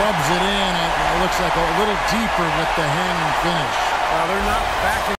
Rubs it in. It looks like a little deeper with the hanging finish. Well, they're not backing.